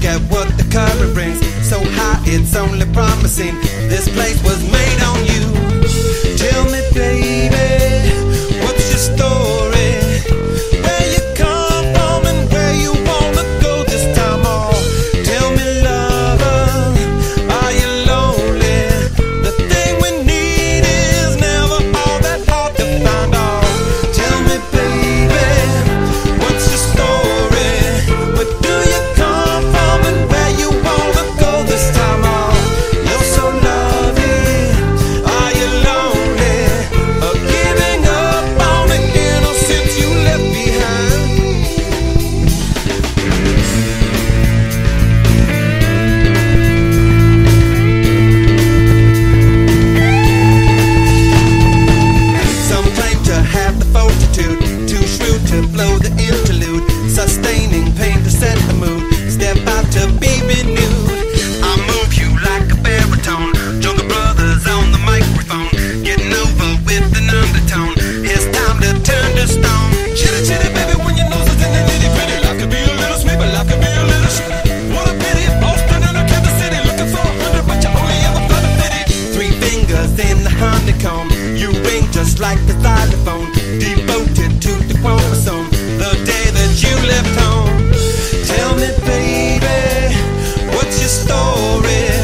look at what the current brings. So high, it's only promising. This place was made like the xylophone, devoted to the chromosome. The day that you left home, tell me, baby, what's your story?